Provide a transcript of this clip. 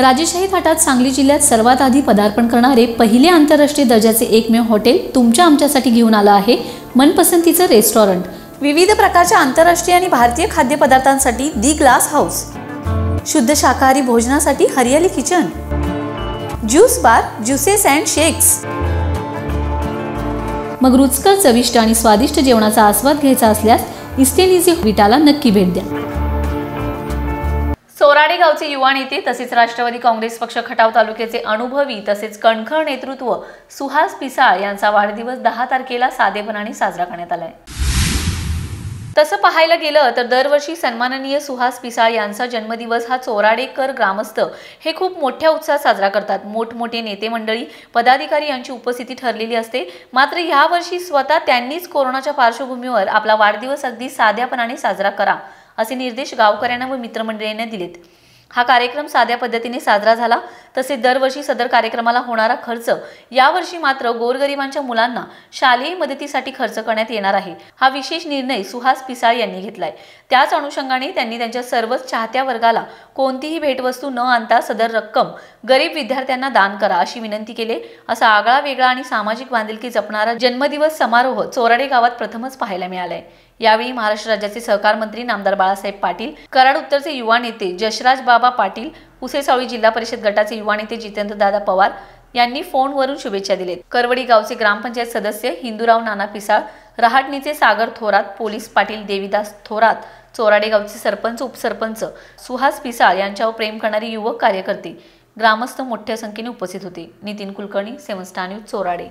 राजेशाही थाटात सांगली जिल्ह्यात सर्वात आधी पदार्पण करणारे पहिले आंतरराष्ट्रीय दर्जाचे एकमेव हॉटेल तुमच्या आमच्यासाठी घेऊन आलं आहे. मनपसंतीचं रेस्टॉरंट. विविध प्रकारच्या आंतरराष्ट्रीय आणि भारतीय खाद्यपदार्थांसाठी दी ग्लास हाऊस शुद्ध शाकाहारी भोजनासाठी Hariyali kitchen. Juice bar juices and shakes. मग रुचकर चविष्ट आणि स्वादिष्ट जेवणाचा आस्वाद घ्यायचा असल्यास इस्टेलिझी विटाला नक्की भेट द्या. सोराडे गावचे युवा नेते तसेच राष्ट्रवादी काँग्रेस पक्ष खटाव तालुक्याचे अनुभवी तसेच कणखर नेतृत्व सुहास पिसाळ यांचा वाढदिवस दहा तारखेला साधेपणाने साजरा करण्यात आलाय. तसं पाहायला गेलं तर दरवर्षी सन्माननीय सुहास पिसाळ यांचा जन्मदिवस हा चोराडेकर ग्रामस्थ हे खूप मोठ्या उत्साहात साजरा करतात. मोठमोठे नेते मंडळी पदाधिकारी यांची उपस्थिती ठरलेली असते. मात्र यावर्षी स्वतः त्यांनीच कोरोनाच्या पार्श्वभूमीवर आपला वाढदिवस अगदी साध्यापणाने साजरा करा. असे निर्देश गावकऱ्यांना व मित्रमंडळींना दिलेत. हा कार्यक्रम साध्या पद्धतीने साजरा झाला तसेच दरवर्षी सदर कार्यक्रमाला होणारा खर्च यावर्षी मात्र गोरगरिबांच्या मुलांना शालेय मदतीसाठी खर्च करण्यात येणार आहे हा विशेष निर्णय सुहास पिसाळ यांनी घेतलाय. त्याच अनुषंगाने त्यांनी त्यांच्या सर्वच चाहत्या वर्गाला कोणतीही भेटवस्तू न आणता सदर रक्कम गरीब विद्यार्थ्यांना दान करा अशी विनंती केली. असा आगळा वेगळा आणि सामाजिक बांधिलकी जपणारा जन्मदिवस समारोह चोराडे गावात प्रथमच पाहायला मिळालाय. यावेळी महाराष्ट्र राज्याचे सहकार मंत्री नामदार बाळासाहेब पाटील कराड उत्तरचे युवा नेते जशराज बाबा पाटील उसेसावळी जिल्हा परिषद गटाचे युवा नेते जितेंद्रदादा पवार यांनी फोनवरून शुभेच्छा दिलेत. करवडी गावचे ग्रामपंचायत सदस्य हिंदूराव नाना पिसाळ रहाटणीचे सागर थोरात पोलीस पाटील देविदास थोरात चोराडे गावचे सरपंच उपसरपंच सुहास पिसाळ यांच्यावर प्रेम करणारे युवक कार्यकर्ते ग्रामस्थ मोठ्या संख्येने उपस्थित होते. Nitin Kulkarni Seven Star News Chorade.